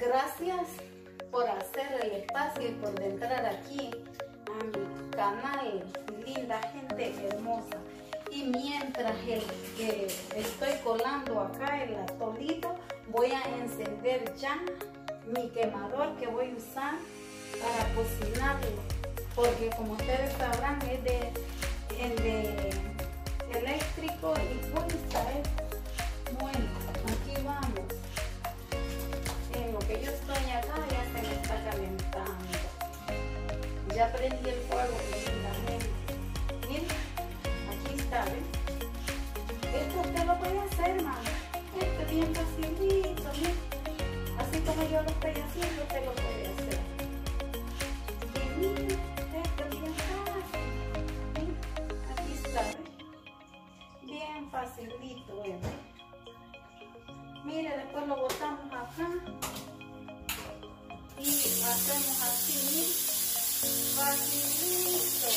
Gracias por hacer el espacio y por entrar aquí a mi canal, linda gente hermosa. Y mientras el que estoy colando acá el atolito, voy a encender ya mi quemador que voy a usar para cocinarlo. Porque como ustedes sabrán es de, de eléctrico y voy a estar bueno, Yo estoy acá ya se me está calentando. Ya prendí el fuego lindamente. Miren, aquí está, ¿ven? Esto usted lo puede hacer, mamá. Esto es bien facilito, miren. Así como yo lo estoy haciendo, usted lo puede hacer. Y miren, esto es bien fácil. Aquí está. Bien facilito, ¿ven? Mire, después lo botamos acá hacemos así, facilito.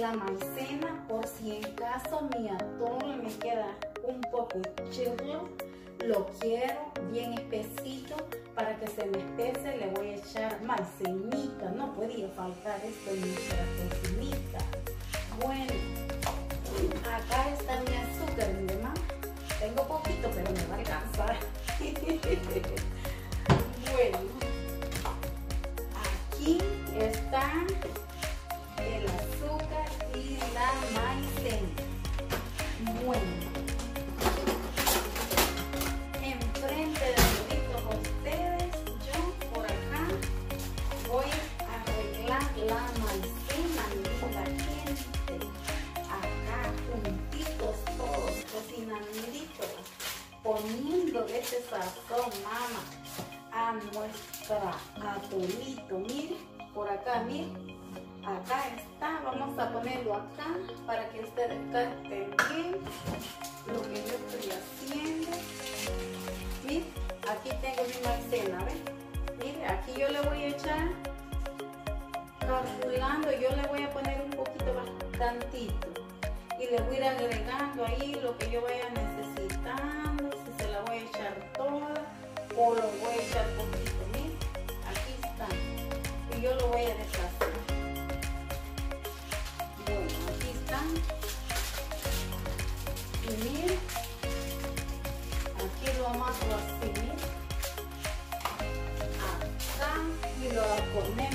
La maicena, por si en caso mi atol me queda un poco chirlo, lo quiero bien espesito para que se me espese, le voy a echar maicenita. No podía faltar esto en nuestra cocinita. Bueno, acá está mi azúcar, mire mamá. Tengo poquito, pero me va a alcanzar. bueno, aquí está ese sazón, mamá, a nuestra atolito. Mire, por acá, mire, acá está. Vamos a ponerlo acá para que ustedes capten bien lo que yo estoy haciendo. Aquí tengo mi maicena, ¿ven? Mire, aquí yo le voy a echar, calculando, yo le voy a poner un poquito bastantito y le voy a ir agregando ahí lo que yo vaya necesitando, si se la voy a echar toda o lo voy a echar poquito, miren, aquí está, y yo lo voy a deshacer. Bueno, aquí están, y miren, aquí lo amaso así, acá, y lo ponemos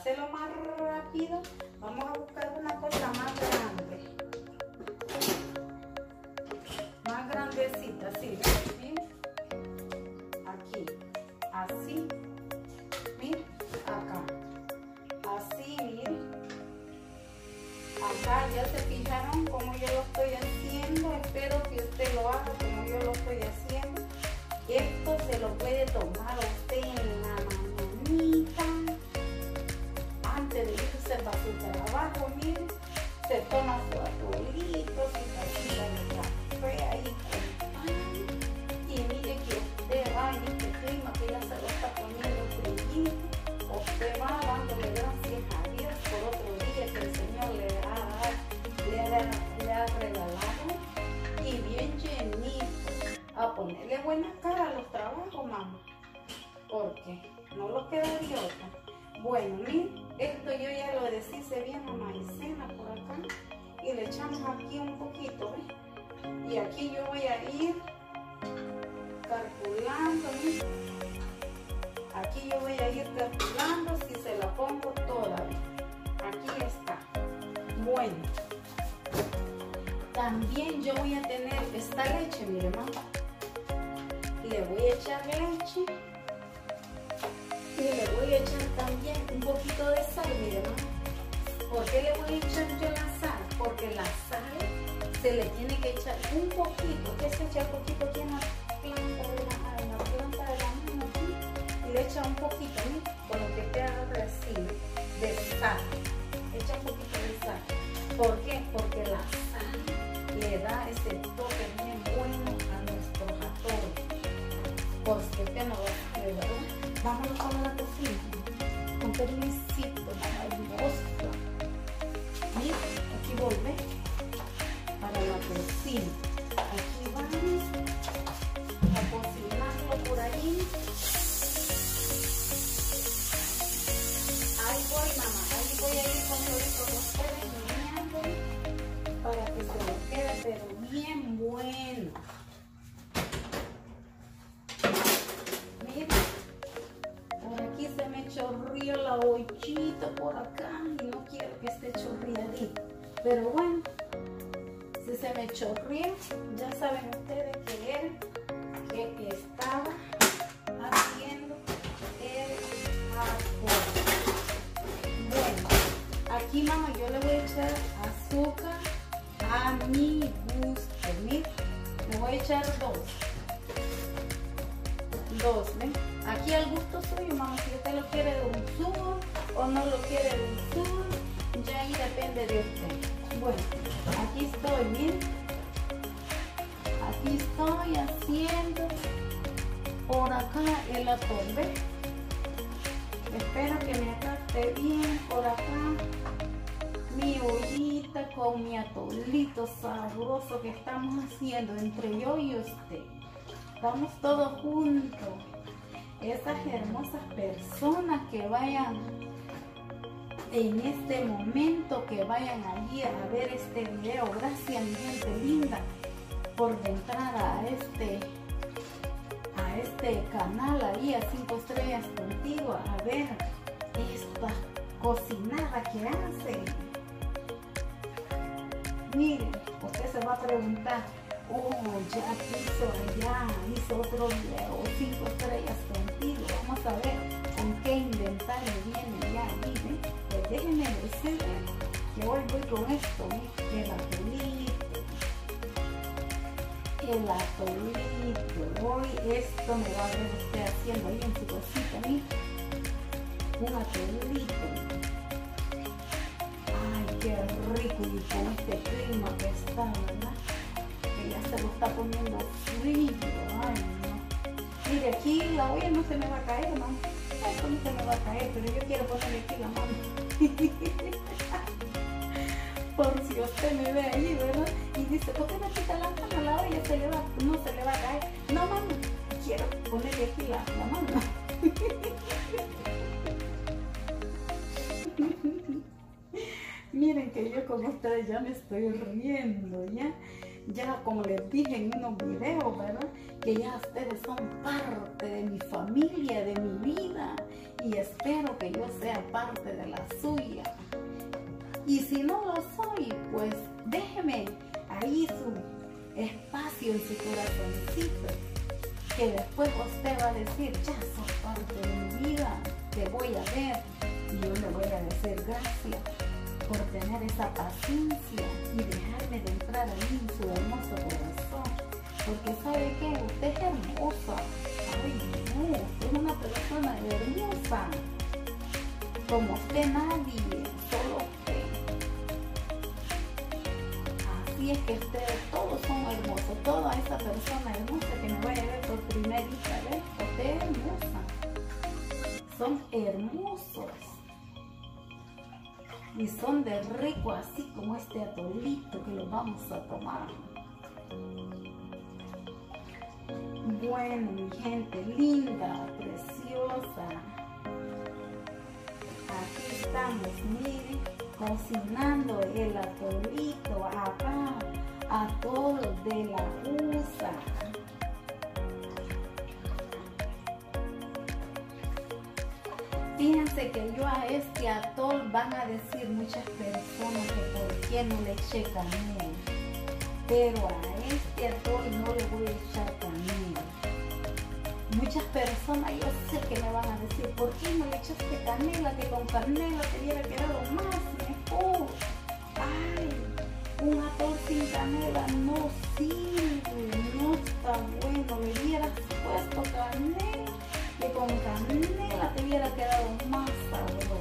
hacerlo más rápido, vamos a buscar una cosa más grande. Más grandecita, sí, ¿ven? Aquí. así. Miren, acá. Así, miren. Acá ya se fijaron cómo yo lo estoy haciendo. Espero que usted lo haga como yo lo estoy haciendo. Esto se lo puede tomar trabajo, miren. Se toma su atolito, su tacita de café ahí. Y mire que usted va en este clima que ya se lo está poniendo frío. Usted va dándole gracias a Dios por otro día que el Señor le ha, le ha, le ha regalado. Y bien llenito. A ponerle buena cara a los trabajos, mamá. Porque no lo quedaría otra. Bueno, miren, esto a maicena por acá. Y le echamos aquí un poquito, ¿ves? Y aquí yo voy a ir calculando, ¿ves? Aquí yo voy a ir calculando si se la pongo toda. Aquí está. Bueno. También yo voy a tener esta leche, mire mamá. Le voy a echar leche. Y le voy a echar también un poquito de sal, mire mamá. ¿Por qué le voy a echar yo la sal? Porque la sal se le tiene que echar un poquito. ¿Qué se echa poquito aquí en la planta de la, en la planta de la mano? Y le echa un poquito, ¿no? Con lo que te agarre así, de sal. Echa un poquito de sal. ¿Por qué? Porque la sal se me chorrió, ya saben ustedes que era que estaba haciendo el arroz. Bueno, aquí mamá yo le voy a echar azúcar a mi gusto. Miren, le voy a echar dos. Dos, ¿ven? Aquí al gusto suyo, mamá, si usted lo quiere de un zumo o no lo quiere de un zumo, ya ahí depende de usted. Bueno, aquí estoy, miren. Aquí estoy haciendo por acá el atol, ¿ven? Espero que me acaste bien por acá mi ollita con mi atolito sabroso que estamos haciendo entre yo y usted. Estamos todos juntos. Esas hermosas personas que vayan en este momento, que vayan allí a ver este video. Gracias mi gente linda por entrar a este a este canal ahí a 5 estrellas contigo a ver esta cocinada que hacen. Miren, usted se va a preguntar, oh, ya hizo allá, hizo otro video, 5 estrellas contigo. Vamos a ver con qué inventario viene ya. Pues déjenme decirle que hoy voy con esto, ¿eh? el atolito, el atolito. Hoy esto me va a ver usted haciendo ahí en su cosita, ¿eh? Un atolito. Ay, qué rico y con este clima que está, ¿verdad? Que ya se lo está poniendo frío. Ay, no. Mire, aquí la olla no se me va a caer, ¿no? Se me va a caer, pero yo quiero ponerle aquí la mano. Por si usted me ve ahí, ¿verdad? Y dice, ¿por qué no quita la mano? La olla se le va, no se le va a caer. No, mamá, quiero ponerle aquí la, mano. Miren que yo con ustedes ya me estoy riendo, ¿ya? Ya como les dije en unos videos, ¿verdad? Que ya ustedes son parte de mi familia, de mi vida. Y espero que yo sea parte de la suya. Y si no lo soy, pues déjeme ahí su espacio en su corazoncito. que después usted va a decir, ya sos parte de mi vida, te voy a ver. Y yo le voy a decir gracias por tener esa paciencia y dejarme de entrar ahí en su hermoso corazón. Porque sabe que usted es hermosa. Ay, no, usted es una persona hermosa. Como usted nadie, solo usted. Así es que ustedes todos son hermosos. Toda esa persona hermosa que me vaya a ver por primera vez, usted es hermosa. Son hermosos y son de rico así como este atolito que lo vamos a tomar. Bueno, mi gente linda, preciosa. Aquí estamos, miren, cocinando el atolito acá, a todos de la USA. Fíjense que yo a este atol van a decir muchas personas que por qué no le eché canela. Pero a este atol no le voy a echar canela. Muchas personas yo sé que me van a decir, ¿por qué no le echaste canela? Que con canela te hubiera quedado más mejor. Ay, un atol sin canela no sirve, no está bueno. Le hubieras puesto canela que con canela te hubiera quedado más sabroso.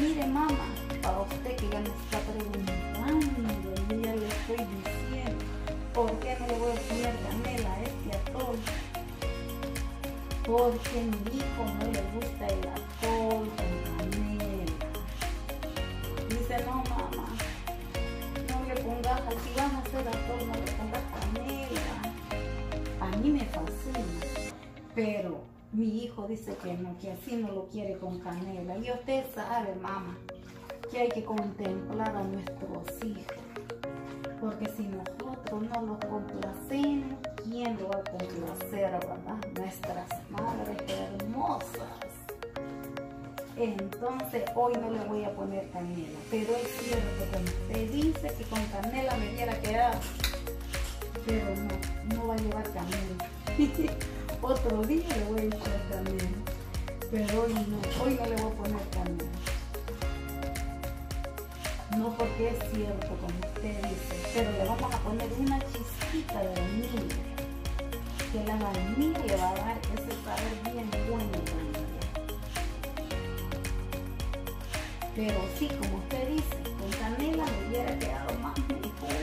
Mire mamá, para usted que ya me está preguntando, yo ya le estoy diciendo, ¿por qué no le voy a poner canela a este atol? Porque a mi hijo no le gusta el atol con canela. Dice, no mamá, no le pongas, si vas a hacer atol, no le pongas canela. A mí me fascina, pero mi hijo dice que no, que así no lo quiere con canela. Y usted sabe, mamá, que hay que contemplar a nuestros hijos. Porque si nosotros no los complacemos, ¿quién lo va a complacer, verdad? Nuestras madres hermosas. Entonces hoy no le voy a poner canela. Pero es cierto, como usted dice que con canela me quiera quedar. Pero no, no va a llevar canela. Otro día le voy a echar canela. Pero hoy no, hoy no le voy a poner canela. No porque es cierto, como usted dice, pero le vamos a poner una chispita de vainilla. Que la vainilla le va a dar ese sabor bien bueno Pero sí, como usted dice, con canela me hubiera quedado más mejor.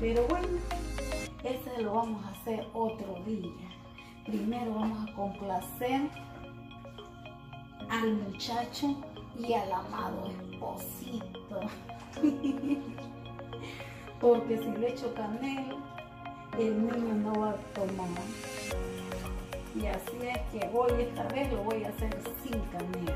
Pero bueno, ese lo vamos a hacer otro día. Primero vamos a complacer al muchacho y al amado esposito. Porque si le echo canela, el niño no va a tomar. Y así es que hoy esta vez lo voy a hacer sin canela.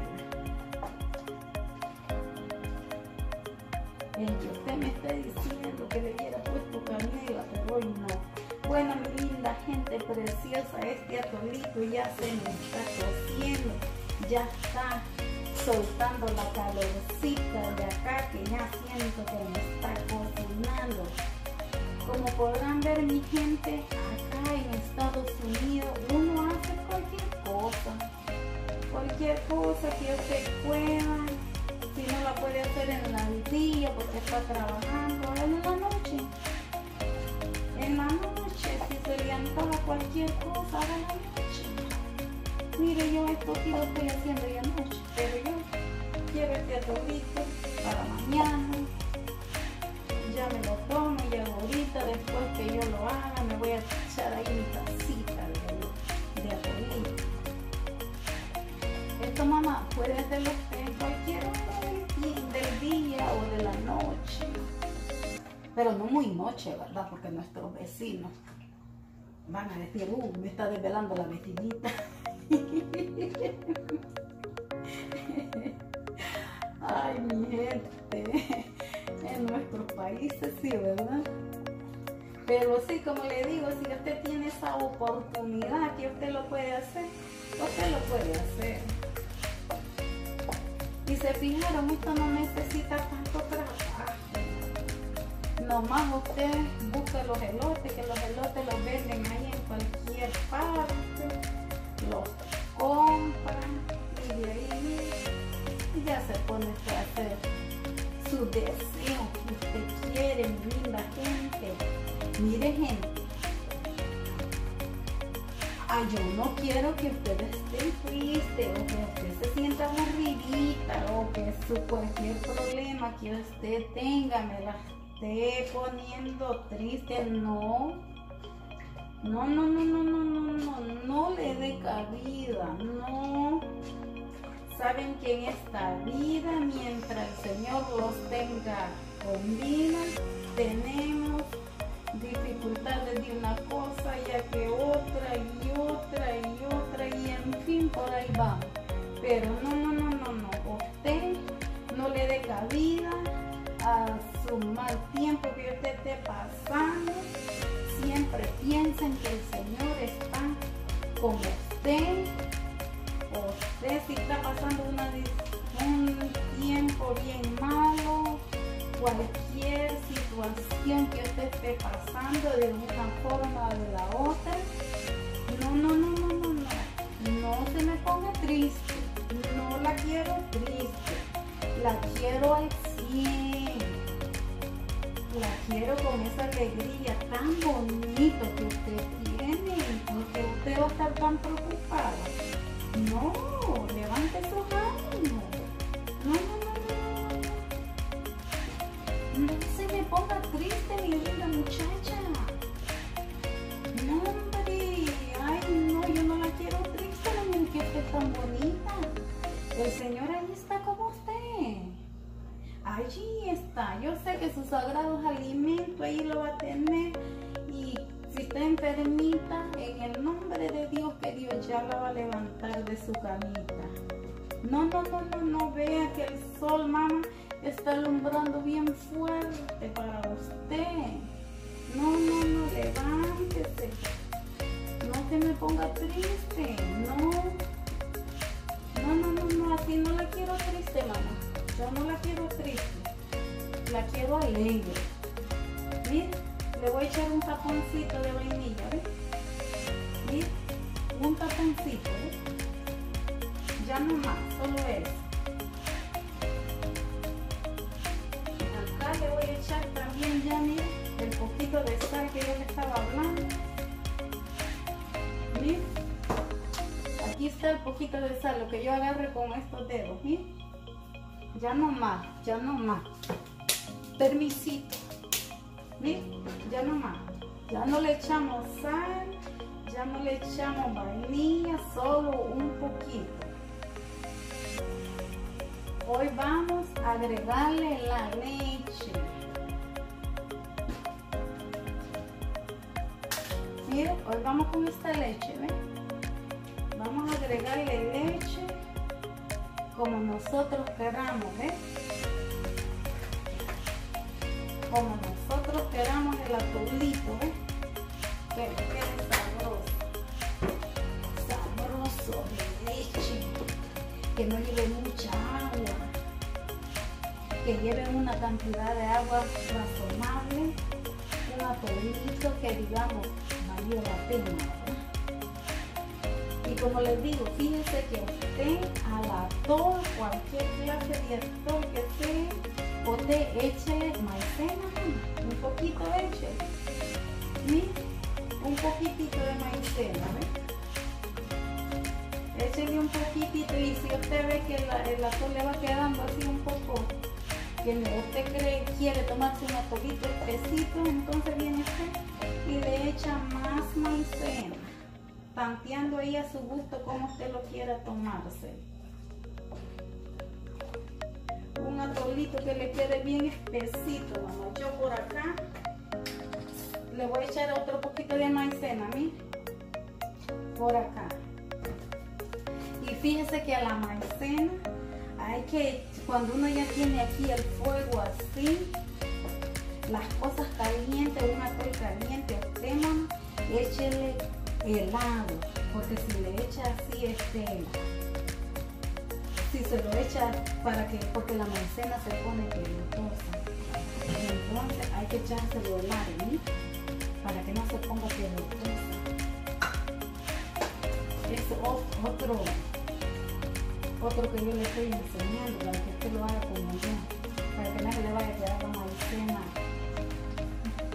El que usted me está diciendo que le hubiera puesto canela, pero hoy no. Bueno, mi linda gente preciosa, este atolito ya se me está cociendo, ya está soltando la calorcita de acá que ya siento que me está cocinando. Como podrán ver mi gente, acá en Estados Unidos uno hace cualquier cosa. Cualquier cosa que usted pueda. Si no la puede hacer en el día porque está trabajando, en la noche. En la noche, le antoja cualquier cosa, haga la noche. Mire, yo esto aquí lo estoy haciendo ya noche, pero yo quiero este atolito para mañana. Ya me lo tomo y ahorita, después que yo lo haga, me voy a echar ahí mi tacita de, de. Esto, mamá, puede hacerlo en cualquier hora del día o de la noche. Pero no muy noche, ¿verdad? Porque nuestros vecinos van a decir, uh, me está desvelando la vecinita. Ay, mi gente, en nuestros países sí, ¿verdad? Pero sí, como le digo, si usted tiene esa oportunidad que usted lo puede hacer, usted lo puede hacer. Y se fijaron, esto no necesita tanto trabajo. Nomás usted busca los elotes, que los elotes los venden ahí en cualquier parte, lo compran y de ahí ya se pone a hacer su deseo que usted quiere, linda gente. Mire gente, Ay, yo no quiero que usted esté triste o que usted se sienta aburridita o que su cualquier problema que usted tenga me la esté poniendo triste. No. No, no, no, no, no, no, no, no le dé cabida, no. Saben que en esta vida, mientras el Señor los tenga con vida, tenemos dificultades de una cosa, ya que otra y otra y otra y en fin por ahí va. Pero no, no, no, no, no. Usted no le dé cabida a su mal tiempo que usted esté pasando. Siempre piensen que el Señor está con usted. Usted si está pasando una, un tiempo bien malo, cualquier situación que usted esté pasando de una forma o de la otra, no, no, no, no, no, no, no se me ponga triste, no la quiero triste, la quiero al 100, la quiero con esa alegría tan bonito que usted tiene, porque usted va a estar tan preocupada. No, levante sus ánimos. No, no, no se me ponga triste, mi linda muchacha. No, hombre. Ay, no, yo no la quiero triste, la que es tan bonita. El Señor ahí está como usted. Allí está. Sus sagrados alimentos ahí lo va a tener. Y si está enfermita, en el nombre de Dios, que Dios ya la va a levantar de su camita. No, no, no, no, no vea que el sol, mamá está alumbrando bien fuerte para usted. No, no, no, levántese. No se me ponga triste. No. No, no, no, no, así no la quiero triste, mamá. Yo no la quiero triste. La quiero alegre. Le voy a echar un taponcito de vainilla, ¿ves? Un taponcito. Ya no más, solo eso. le voy a echar también ya miren el poquito de sal que yo le estaba hablando aquí está el poquito de sal lo que yo agarre con estos dedos ya no más ya no más permisito miren ya no más ya no le echamos sal ya no le echamos vainilla solo un poquito hoy vamos a agregarle la leche. Miren, hoy vamos con esta leche, ¿ven? Vamos a agregarle leche como nosotros queramos, ¿ven? Como nosotros queramos el atolito. Que quede sabroso. Sabroso de leche. Que no lleve mucha agua que lleven una cantidad de agua razonable, un atolito que digamos valió la pena. Y como les digo, fíjense que usted al atol, cualquier clase de atol que usted échele maicena, un poquito échele. ¿sí? Un poquitito de maicena, ¿ves? Échele un poquitito y si usted ve que el atol le va quedando así un poco que usted cree, quiere tomarse un atolito espesito, entonces viene usted y le echa más maicena, tanteando ahí a su gusto como usted lo quiera tomarse. Un atolito que le quede bien espesito, vamos, yo por acá le voy a echar otro poquito de maicena, mí por acá. Y fíjese que a la maicena hay que cuando uno ya tiene aquí el fuego así, las cosas calientes, una atol caliente, tema, échele helado, porque si le echa así este, si se lo echa para que, porque la maicena se pone pelotosa, entonces hay que echárselo helado, ¿sí? para que no se ponga pelotosa. es otro, otro que yo le estoy enseñando para que usted lo haga como yo, para que nadie le vaya a quedar la maicena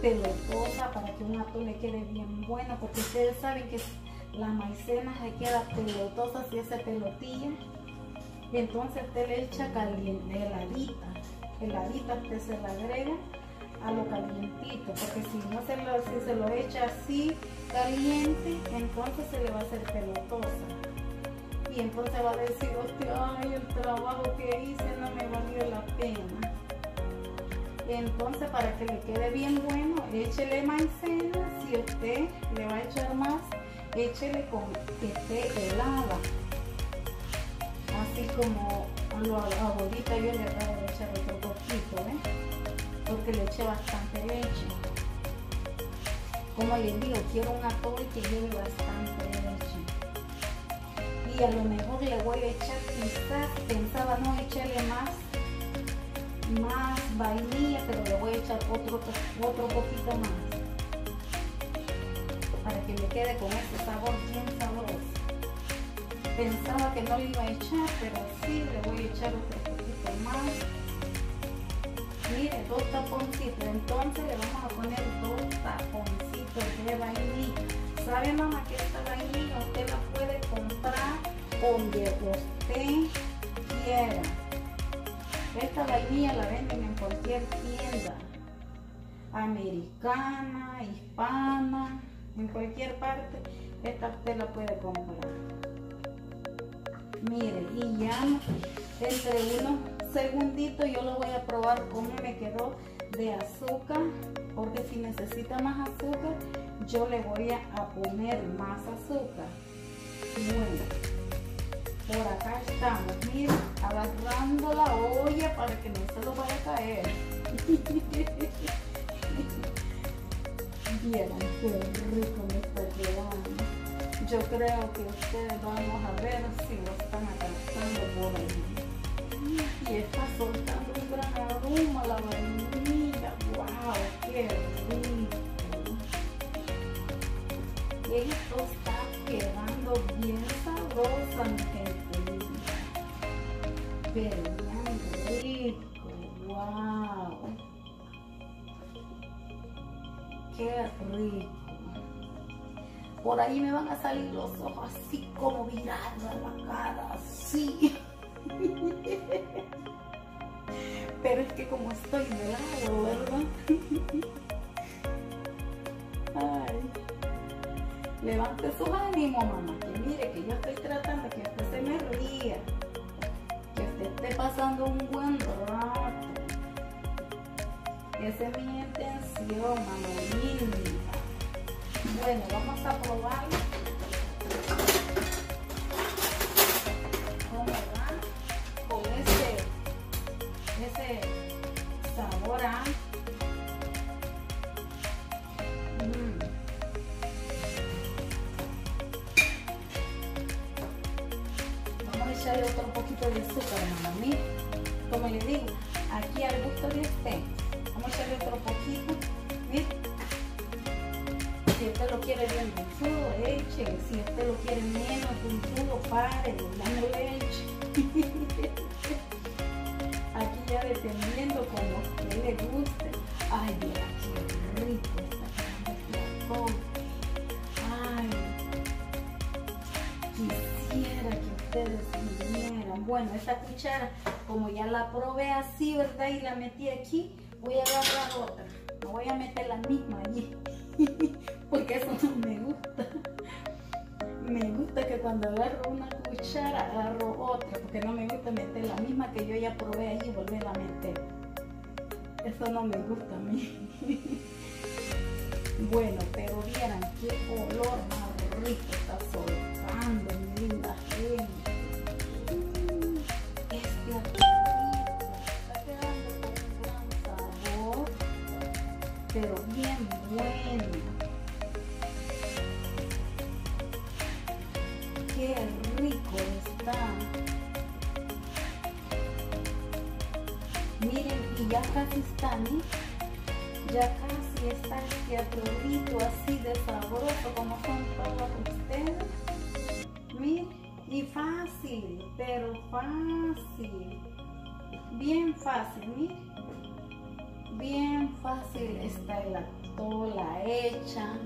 pelotosa, para que un atún le quede bien bueno, porque ustedes saben que la maicena se queda pelotosa si ese pelotilla, entonces usted le echa caliente, heladita, heladita usted se la agrega a lo calientito, porque si no se lo, si se lo echa así caliente, entonces se le va a hacer pelotosa. Y entonces va a decir, hostia, ay, el trabajo que hice no me valió la pena. Entonces, para que le quede bien bueno, échele maicena. Si usted le va a echar más, échele con que esté helada. Así como a lo ahorita yo le acabo de echar otro poquito, ¿eh? porque le eché bastante leche. Como les digo, quiero un atole que lleve bastante leche. Y a lo mejor le voy a echar, quizás pensaba no echarle más, más vainilla, pero le voy a echar otro, otro poquito más. Para que me quede con ese sabor bien sabroso. Pensaba que no le iba a echar, pero sí le voy a echar otro poquito más mire, dos taponcitos. Entonces le vamos a poner dos taponcitos de vainilla. ¿Sabe mamá que esta vainilla usted la puede comprar donde usted quiera? Esta vainilla la venden en cualquier tienda. Americana, hispana, en cualquier parte. Esta usted la puede comprar. Mire, y ya entre uno segundito yo lo voy a probar cómo me quedó de azúcar porque si necesita más azúcar yo le voy a poner más azúcar. Bueno por acá estamos miren agarrando la olla para que no se lo vaya a caer. Vieron qué rico me está quedando yo creo que ustedes vamos a ver si lo están alcanzando por ahí y está soltando un gran aroma la vainilla. ¡Wow! ¡Qué rico! Y esto está quedando bien sabrosa, mi gente Pero bien rico. ¡Wow! ¡Qué rico! Por ahí me van a salir los ojos así como mirando a la cara, así. Pero es que como estoy de lado, ¿verdad? Ay. Levante su ánimo, mamá. Que mire que yo estoy tratando que usted se me ría. Que usted esté pasando un buen rato. Esa es mi intención, mamá. Bueno, vamos a probarlo. otro poquito de azúcar, mamá. Mira, como les digo, aquí al gusto de usted. Vamos a echarle otro poquito. Mira. Si usted lo quiere bien dulzudo, eche. Si usted lo quiere menos dulzudo, pare, no leche. aquí ya dependiendo como a usted le guste. Ay, mira, qué rico está Ay, quisiera que ustedes bueno, esta cuchara, como ya la probé así, ¿verdad? Y la metí aquí, voy a agarrar otra. No voy a meter la misma allí, porque eso no me gusta. Me gusta que cuando agarro una cuchara, agarro otra, porque no me gusta meter la misma que yo ya probé allí y volver a meter. Eso no me gusta a mí. Bueno, pero vieran qué olor más rico está soltando, mi linda gente. pero bien bueno. Qué rico está. Miren, y ya casi está, ¿eh? Ya casi está este atolito así de sabroso como son todos ustedes. mire. Y fácil, pero fácil. Bien fácil, mire. Bien fácil está la tola hecha.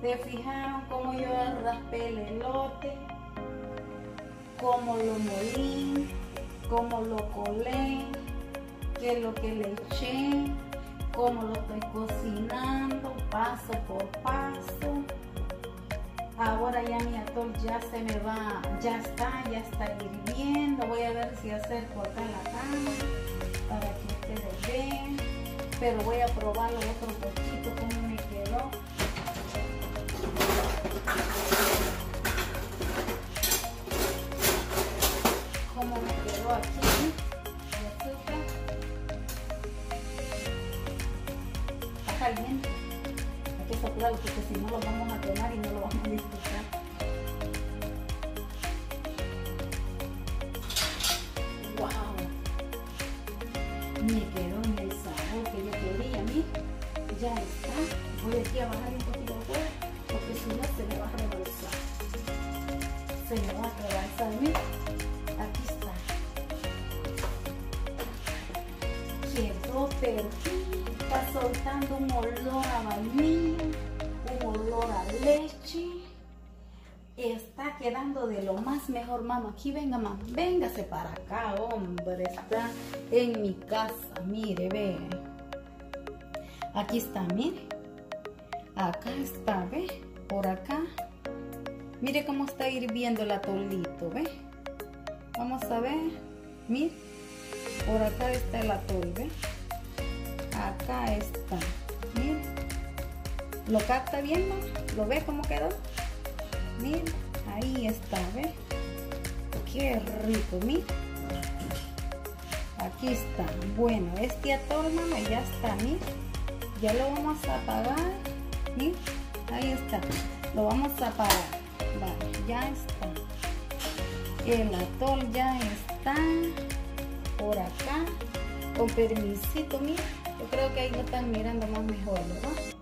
¿Se fijaron cómo yo raspé el elote? Cómo lo molí, cómo lo colé, qué es lo que le eché, cómo lo estoy cocinando, paso por paso. Ahora ya mi atol ya se me va, ya está, ya está hirviendo. Voy a ver si acerco acá la cama para que ustedes vean. Pero voy a probarlo otro poquito cómo me quedó. Me quedó aquí. Está caliente que soplarlo porque si no lo vamos a quemar y no lo vamos a disfrutar. ¡Wow! Me quedó en el sabor que yo quería, mira. Ya está. Voy aquí a bajar un poquito de fuego porque si no se me va a rebalsar. Se me va a rebalsar, mira. Aquí Está soltando un olor a vainilla, un olor a leche. Está quedando de lo más mejor, mamá. Aquí venga, mamá. Véngase para acá, hombre. Está en mi casa. Mire, ve. Aquí está, mire. Acá está, ve. Por acá. Mire cómo está hirviendo el atolito, ve. Vamos a ver. Mire. Por acá está el atol, ve acá está. ¿Lo capta bien? ¿Lo ve cómo quedó? Miren, ahí está, ¿ve? Qué rico, miren. Aquí está. Bueno, este atol, mamá, ya está, miren. Ya lo vamos a apagar. Miren, ahí está. Lo vamos a apagar. Vale, ya está. El atol ya está por acá. Con permisito, miren. Creo que ahí lo están mirando más mejor, ¿verdad?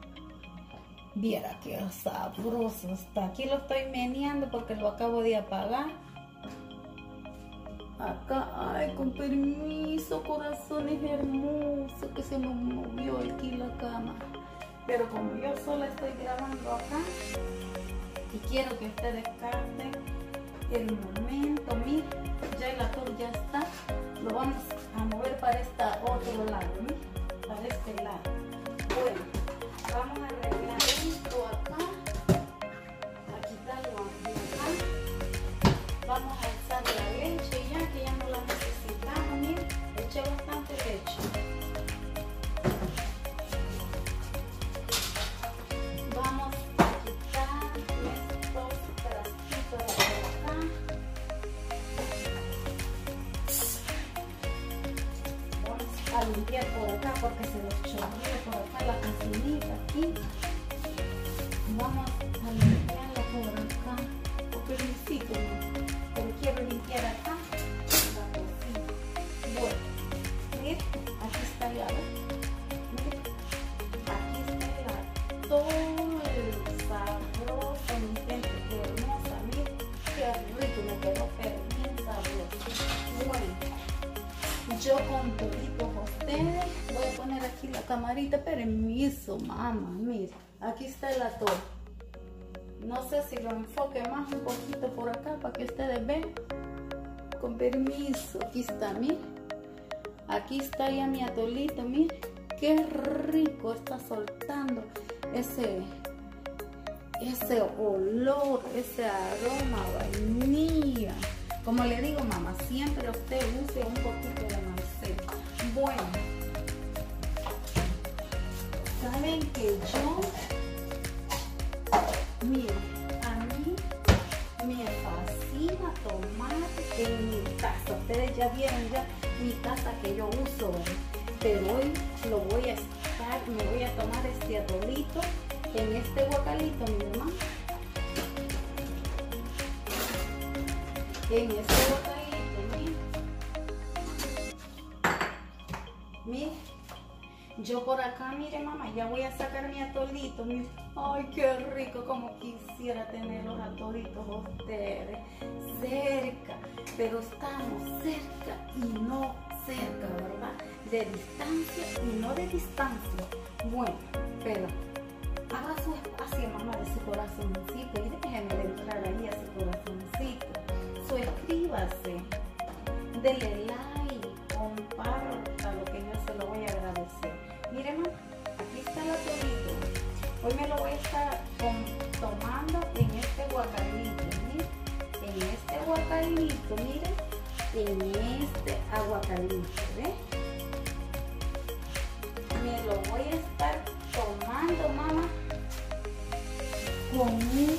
Viera qué sabroso está. Aquí lo estoy meneando porque lo acabo de apagar. Acá, ay, con permiso, corazones hermosos que se me movió aquí la cama. Pero como yo sola estoy grabando acá y quiero que ustedes capten el momento, miren, ya el atol ya está. Lo vamos a mover para este otro lado, miren de este lado. Bueno, vamos a arreglar esto acá. Porque se los chorrea por acá mamá, mire, aquí está el atol. No sé si lo enfoque más un poquito por acá para que ustedes vean. Con permiso, aquí está, mire. Aquí está ya mi atolito, mire. Qué rico está soltando ese, ese olor, ese aroma vainilla. Como le digo, mamá, siempre usted use un poquito de maicena. Bueno, saben que yo, miren, a mí me fascina tomar en mi taza. Ustedes ya vieron ya mi taza que yo uso, pero hoy lo voy a estar, me voy a tomar este atolito en este guacalito, mi hermano. En este guacalito, yo por acá, mire mamá, ya voy a sacar mi atolito. Ay, qué rico, como quisiera tenerlos a toditos ustedes cerca, pero estamos cerca y no cerca, ¿verdad? De distancia y no de distancia. Bueno, pero haga su espacio, mamá, de su corazoncito y déjenme entrar ahí a su corazoncito. Suscríbase, dele like, comparta Hoy me lo voy a estar tomando en este guacalito, miren, en este guacalito, miren, en este aguacalito, ¿ves? Me lo voy a estar tomando, mamá, con un,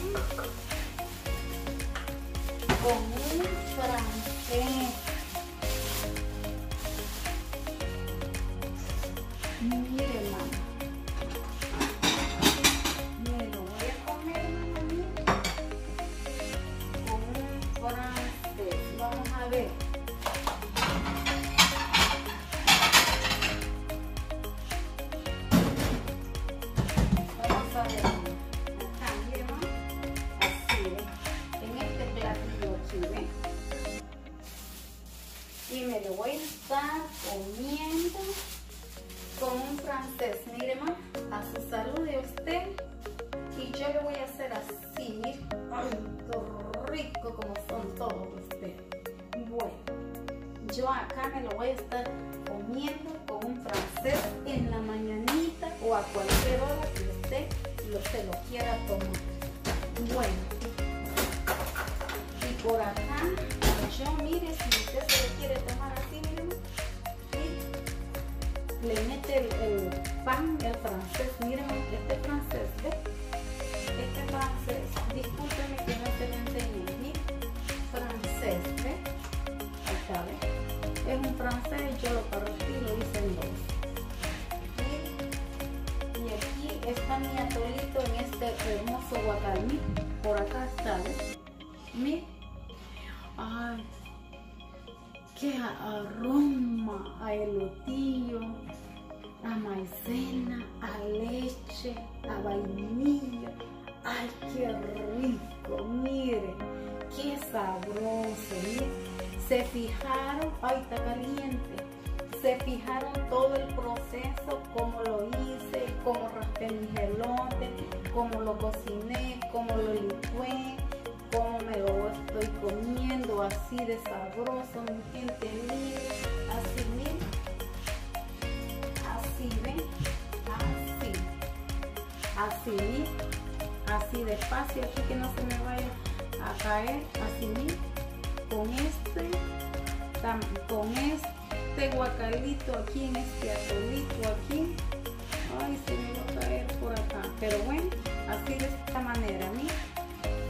con un francés. Mire, mi atolito en este hermoso guacal, mire, por acá está, ¿ves? Mire, ay, qué aroma a elotillo, a maicena, a leche, a vainilla. Ay, qué rico, mire, qué sabroso. Se fijaron, ay, está caliente. Se fijaron todo el proceso, cómo lo hice, cómo raspé mis elotes, cómo lo cociné, cómo lo licué, cómo me lo estoy comiendo, así de sabroso, mi gente así miren, así ven, así, así así despacio, aquí que no se me vaya a caer, así miren, con este, con este guacalito aquí, en este atolito aquí, ay se me va a caer por acá, pero bueno, así de esta manera, miren,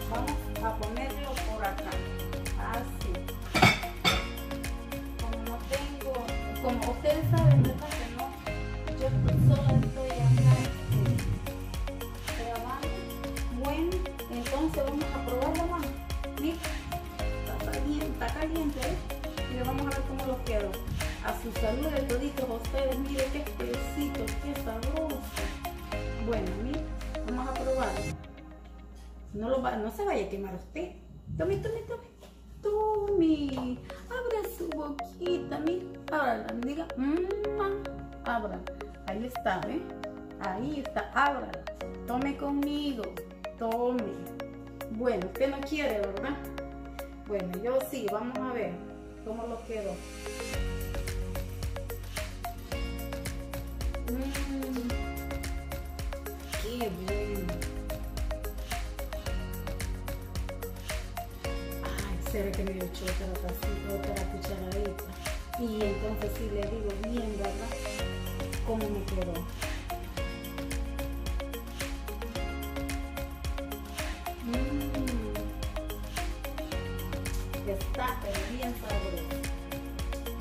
vamos a ponerlo por acá. Así. Como no tengo como ustedes saben verdad que no yo solo estoy acá este, grabando. Bueno entonces vamos a probar la mano mira. Está caliente, está caliente ¿eh? y le vamos a ver cómo lo quedó a su salud de toditos ustedes mire qué espesito qué sabroso bueno mire vamos a probarlo no, lo va, no se vaya a quemar usted. Tome, tome, tome. Tome. Abra su boquita, mira. Ábrala, diga. Mmm, abra. Ahí está, ¿eh? Ahí está, ábrala. Tome conmigo. Tome. Bueno, usted no quiere, ¿verdad? Bueno, yo sí. Vamos a ver cómo lo quedó. Qué bueno. será que me echó otra tacita, otra cucharadita. Y entonces sí le digo bien, ¿verdad? ¿Cómo me quedó? Mmm. Está bien sabroso.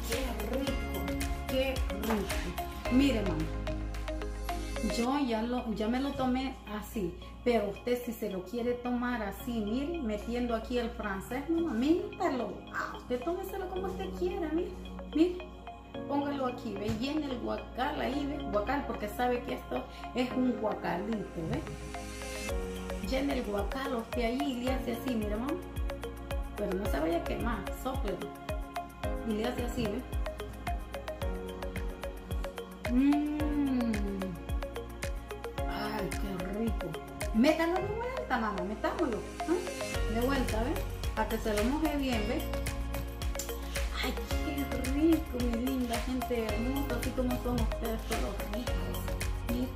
Qué rico, qué rico. Mire, mamá. Yo ya, lo, ya me lo tomé así, pero usted si se lo quiere tomar así, mire, metiendo aquí el francés, míralo, ah, usted tómeselo como usted quiera, mire, mire, póngalo aquí, ve, llene el guacal ahí, ve, guacal, porque sabe que esto es un guacalito, ve, en el guacal usted allí y le hace así, mira mamá. Pero no se vaya a quemar, sople. Y le hace así, ¿ve? Mmm. Ay, qué rico. Métalo de vuelta, mamá, metámoslo. De vuelta, ¿ves? Para que se lo moje bien, ¿ves? Ay, qué rico, mi linda gente hermosa, así como son ustedes todos ricos. Miren,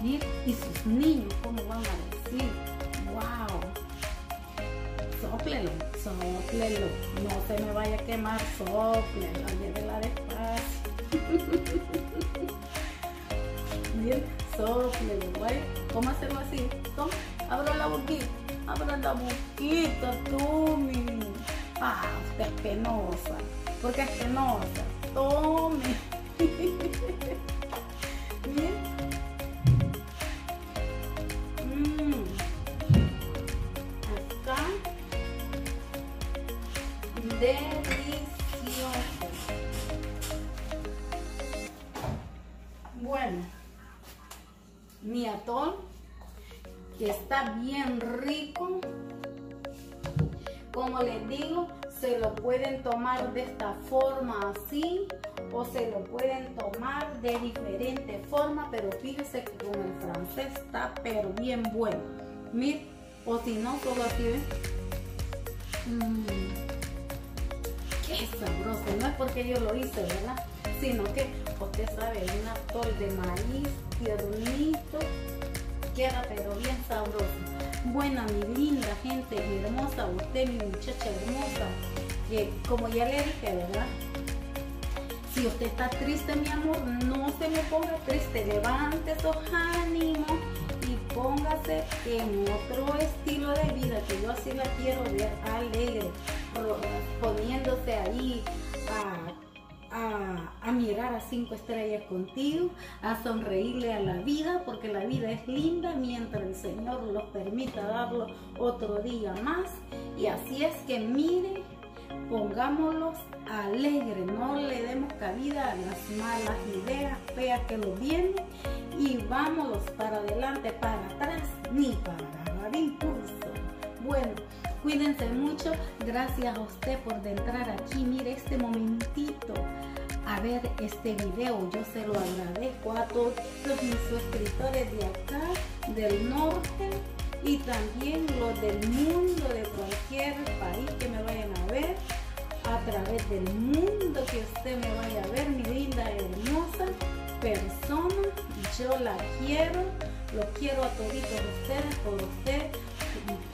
miren, y sus niños, ¿cómo van a decir? ¡Wow! Sóplelo, sóplelo. No se me vaya a quemar, sóplelo, llévela despacio. Bien, sóplelo, ¿vale? ¿Cómo hacerlo así? Toma, abra la boquita, abra la boquita, tú, mi. Ah, usted es penosa. Porque es penosa. Tome. Bien. Mm. Acá. Delicioso. Mi que está bien rico como les digo, se lo pueden tomar de esta forma así o se lo pueden tomar de diferente forma, pero fíjense que con el francés está pero bien bueno. Miren, o si no, solo ¿ven? Mmm, qué sabroso, no es porque yo lo hice, ¿verdad? Sino que usted sabe, un atol de maíz tiernito, queda pero bien sabroso. Buena, mi linda gente, hermosa, usted, mi muchacha hermosa, que como ya le dije, ¿verdad? Si usted está triste, mi amor, no se me ponga triste, levante esos ánimos y póngase en otro estilo de vida, que yo así la quiero ver alegre, poniéndose ahí a a, mirar a cinco estrellas contigo, a sonreírle a la vida, porque la vida es linda mientras el Señor los permita darlo otro día más. Y así es que mire, pongámoslos alegres, no le demos cabida a las malas ideas feas que nos vienen y vámonos para adelante, para atrás, ni para agarrar impulso. Bueno, Cuídense mucho. Gracias a usted por entrar aquí. Mire este momentito a ver este video. Yo se lo agradezco a todos mis suscriptores de acá, del norte y también los del mundo, de cualquier país que me vayan a ver. A través del mundo que usted me vaya a ver, mi linda, hermosa persona. Yo la quiero, lo quiero a toditos ustedes, por usted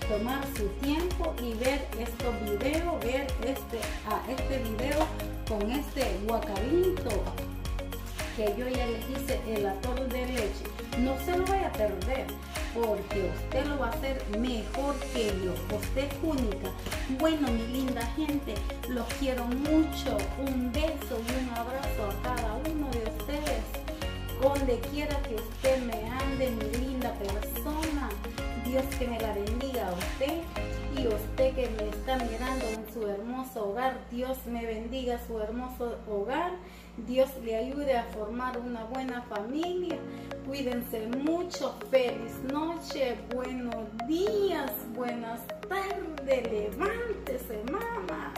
tomar su tiempo y ver estos videos, ver este, a este video con este guacalito que yo ya les hice el atol de leche. No se lo vaya a perder porque usted lo va a hacer mejor que yo. Usted es única. Bueno, mi linda gente, los quiero mucho. Un beso y un abrazo a cada uno de ustedes. Donde quiera que usted me ande, mi linda persona. Dios que me la bendiga a usted y usted que me está mirando en su hermoso hogar. Dios me bendiga su hermoso hogar. Dios le ayude a formar una buena familia. Cuídense mucho. Feliz noche, buenos días, buenas tardes. Levántese, mamá.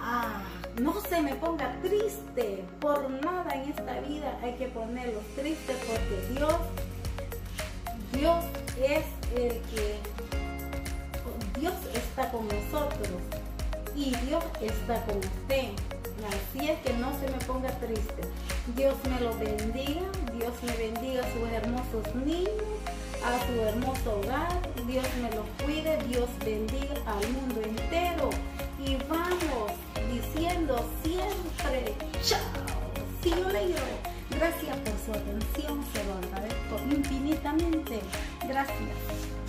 Ah, no se me ponga triste. Por nada en esta vida hay que ponerlos tristes porque Dios, Dios es el que Dios está con nosotros y Dios está con usted. Así es que no se me ponga triste. Dios me lo bendiga, Dios me bendiga a sus hermosos niños, a su hermoso hogar, Dios me los cuide, Dios bendiga al mundo entero. Y vamos diciendo siempre, chao. Gracias por su atención, se lo agradezco infinitamente. Gracias.